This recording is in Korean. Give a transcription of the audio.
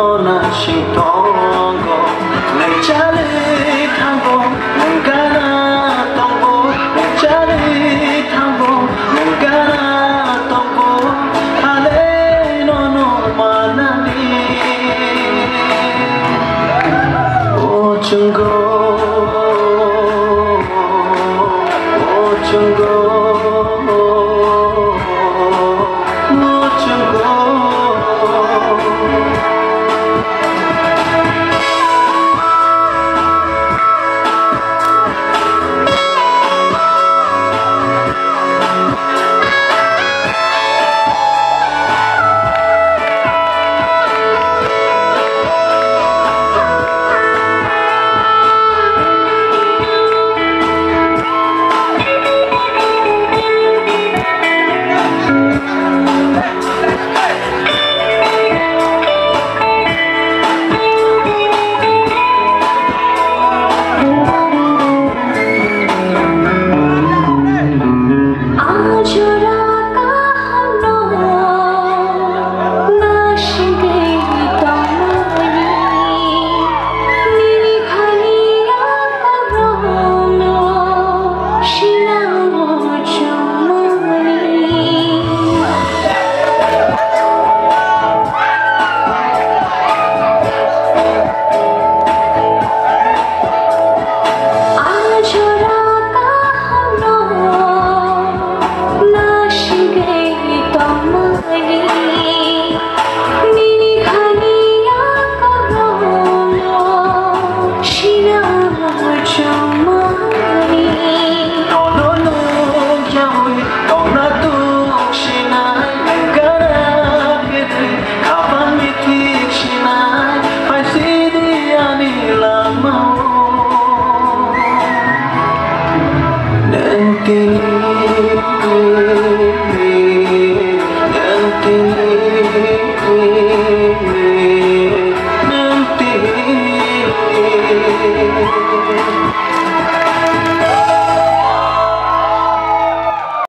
떠나신 동거 날 짜릿하고 뭔가 났던 곳날 짜릿하고 뭔가 났던 곳 안에 너는 만나니. 오춘고 오춘고 thinking.